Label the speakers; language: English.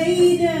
Speaker 1: made